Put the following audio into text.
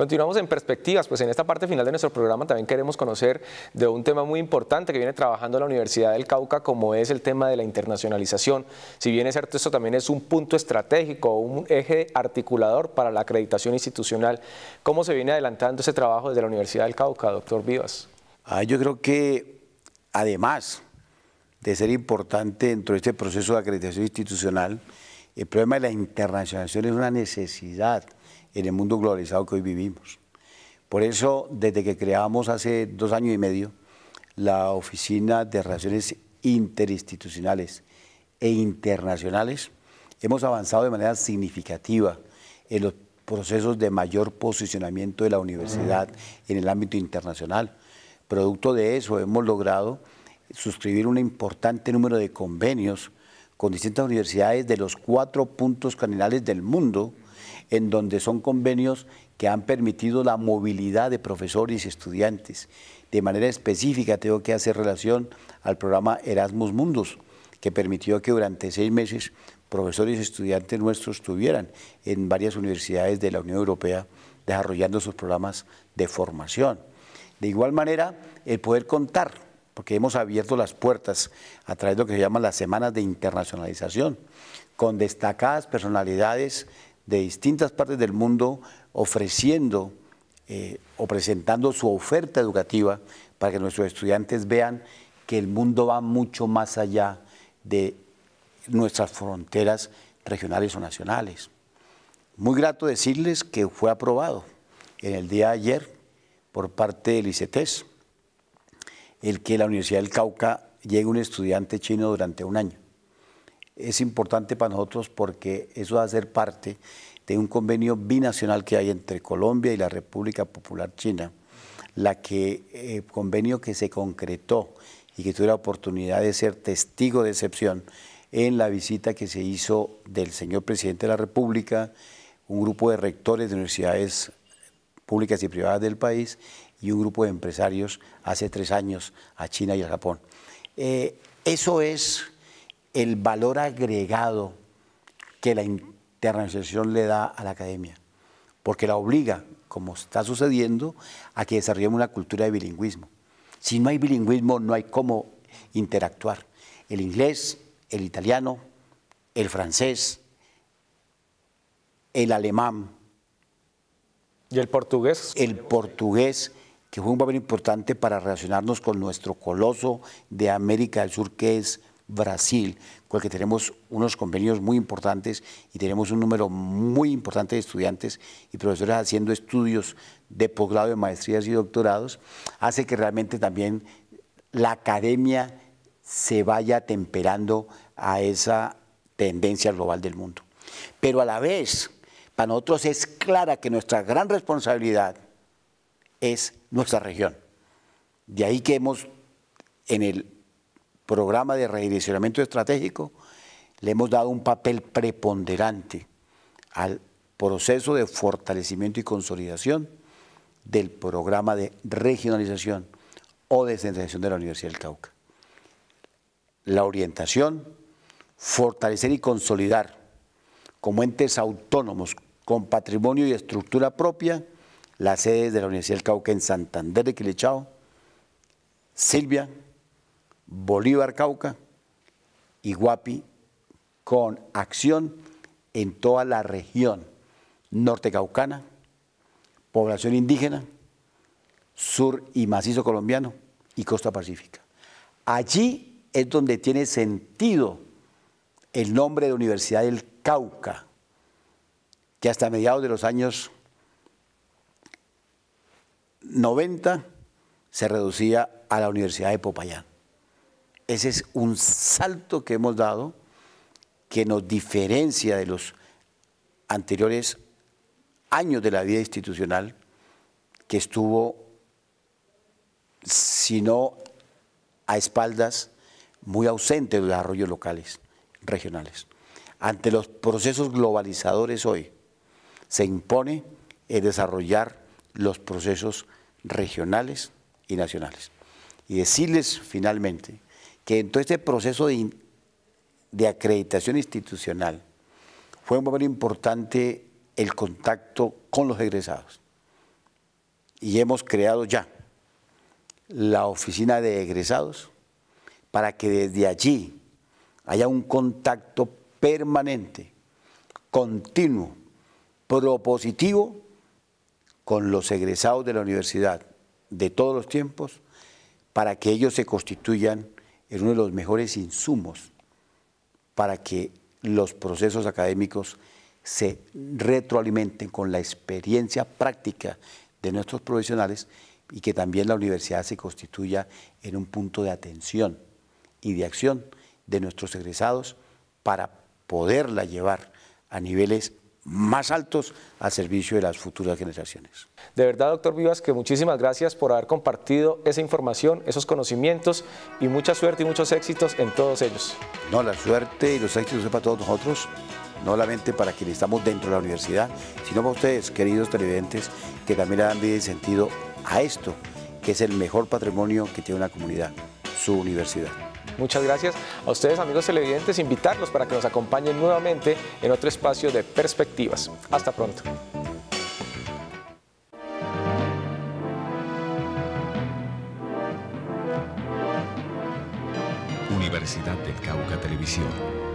Continuamos en perspectivas, pues en esta parte final de nuestro programa también queremos conocer de un tema muy importante que viene trabajando la Universidad del Cauca, como es el tema de la internacionalización. Si bien es cierto, esto también es un punto estratégico, un eje articulador para la acreditación institucional. ¿Cómo se viene adelantando ese trabajo desde la Universidad del Cauca, doctor Vivas? Ah, yo creo que además de ser importante dentro de este proceso de acreditación institucional, el problema de la internacionalización es una necesidad en el mundo globalizado que hoy vivimos. Por eso, desde que creamos hace dos años y medio la Oficina de Relaciones Interinstitucionales e Internacionales, hemos avanzado de manera significativa en los procesos de mayor posicionamiento de la universidad en el ámbito internacional. Producto de eso hemos logrado suscribir un importante número de convenios con distintas universidades de los cuatro puntos cardinales del mundo, en donde son convenios que han permitido la movilidad de profesores y estudiantes. De manera específica tengo que hacer relación al programa Erasmus Mundus, que permitió que durante seis meses profesores y estudiantes nuestros estuvieran en varias universidades de la Unión Europea desarrollando sus programas de formación. De igual manera, el poder contar, porque hemos abierto las puertas a través de lo que se llama las semanas de internacionalización, con destacadas personalidades de distintas partes del mundo ofreciendo eh, o presentando su oferta educativa para que nuestros estudiantes vean que el mundo va mucho más allá de nuestras fronteras regionales o nacionales. Muy grato decirles que fue aprobado en el día de ayer por parte del ICETES el que la Universidad del Cauca llegue un estudiante chino durante un año es importante para nosotros porque eso va a ser parte de un convenio binacional que hay entre Colombia y la República Popular China, la que eh, convenio que se concretó y que tuve la oportunidad de ser testigo de excepción en la visita que se hizo del señor presidente de la República, un grupo de rectores de universidades públicas y privadas del país y un grupo de empresarios hace tres años a China y a Japón. Eh, eso es el valor agregado que la internacionalización le da a la academia, porque la obliga, como está sucediendo, a que desarrollemos una cultura de bilingüismo. Si no hay bilingüismo, no hay cómo interactuar. El inglés, el italiano, el francés, el alemán. ¿Y el portugués? El portugués, que fue un papel importante para relacionarnos con nuestro coloso de América del Sur, que es Brasil, con el que tenemos unos convenios muy importantes y tenemos un número muy importante de estudiantes y profesores haciendo estudios de posgrado, de maestrías y doctorados, hace que realmente también la academia se vaya temperando a esa tendencia global del mundo. Pero a la vez, para nosotros es clara que nuestra gran responsabilidad es nuestra región. De ahí que hemos en el programa de redireccionamiento estratégico, le hemos dado un papel preponderante al proceso de fortalecimiento y consolidación del programa de regionalización o descentralización de la Universidad del Cauca. La orientación, fortalecer y consolidar como entes autónomos con patrimonio y estructura propia las sedes de la Universidad del Cauca en Santander de Quilichao, Silvia, Bolívar Cauca y Guapi con acción en toda la región norte caucana, población indígena, sur y macizo colombiano y costa pacífica. Allí es donde tiene sentido el nombre de Universidad del Cauca, que hasta mediados de los años 90 se reducía a la Universidad de Popayán. Ese es un salto que hemos dado que nos diferencia de los anteriores años de la vida institucional que estuvo, si no a espaldas, muy ausente de los desarrollos locales, regionales. Ante los procesos globalizadores hoy, se impone el desarrollar los procesos regionales y nacionales. Y decirles finalmente que en todo este proceso de, acreditación institucional fue un momento importante el contacto con los egresados. y hemos creado ya la oficina de egresados para que desde allí haya un contacto permanente, continuo, propositivo con los egresados de la universidad de todos los tiempos para que ellos se constituyan en uno de los mejores insumos para que los procesos académicos se retroalimenten con la experiencia práctica de nuestros profesionales y que también la universidad se constituya en un punto de atención y de acción de nuestros egresados para poderla llevar a niveles más altos al servicio de las futuras generaciones. De verdad, doctor Vivas, que muchísimas gracias por haber compartido esa información, esos conocimientos y mucha suerte y muchos éxitos en todos ellos. No, la suerte y los éxitos son para todos nosotros, no solamente para quienes estamos dentro de la universidad, sino para ustedes, queridos televidentes, que también le dan vida y sentido a esto, que es el mejor patrimonio que tiene una comunidad, su universidad. Muchas gracias a ustedes, amigos televidentes, invitarlos para que nos acompañen nuevamente en otro espacio de perspectivas. Hasta pronto. Universidad del Cauca Televisión